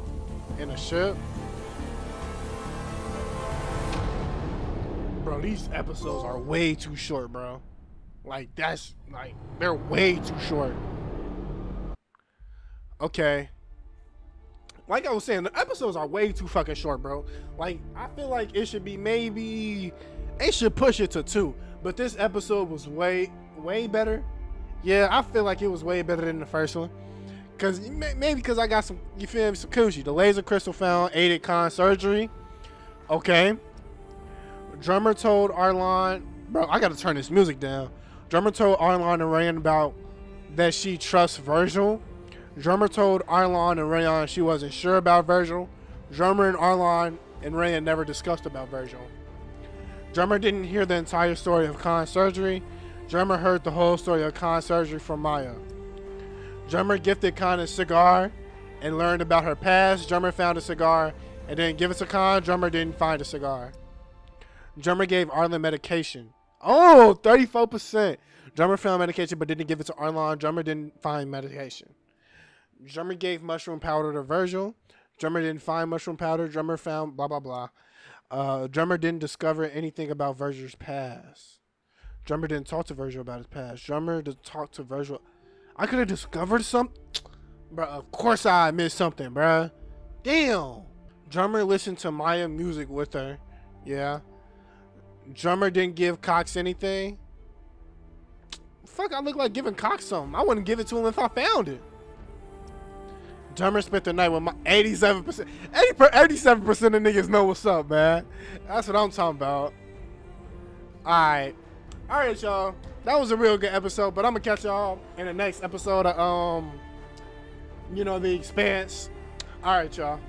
in a ship. Bro, these episodes are way too short, bro. Like that's like they're way too short. Okay. Like I was saying, the episodes are way too fucking short, bro. Like I feel like it should be maybe they should push it to two. But this episode was way way better. Yeah, I feel like it was way better than the first one. Cause may- maybe because I got some, you feel me, some coochie. The laser crystal found aided Khan surgery. Okay. Drummer told Arlon, bro, I gotta turn this music down. Drummer told Arlon and Rayan about that she trusts Virgil. Drummer told Arlon and Rayan she wasn't sure about Virgil. Drummer and Arlon and Rayan never discussed about Virgil. Drummer didn't hear the entire story of Khan's surgery. Drummer heard the whole story of Khan's surgery from Maya. Drummer gifted Khan a cigar and learned about her past. Drummer found a cigar and didn't give it to Khan. Drummer didn't find a cigar. Drummer gave Arlen medication. Oh, 34%. Drummer found medication but didn't give it to Arlon. Drummer didn't find medication. Drummer gave mushroom powder to Virgil. Drummer didn't find mushroom powder. Drummer found blah blah blah. Uh, Drummer didn't discover anything about Virgil's past. Drummer didn't talk to Virgil about his past. Drummer didn't talk to Virgil. I could have discovered something. Bro, of course I missed something, bruh. Damn. Drummer listened to Maya music with her. Yeah. Drummer didn't give Cox anything. Fuck, I look like giving Cox something. I wouldn't give it to him if I found it. Drummer spent the night with my 87%. 80 per, 87% of niggas know what's up, man. That's what I'm talking about. Alright. Alright, y'all. That was a real good episode, but I'm gonna catch y'all in the next episode of um you know the expanse. Alright, y'all.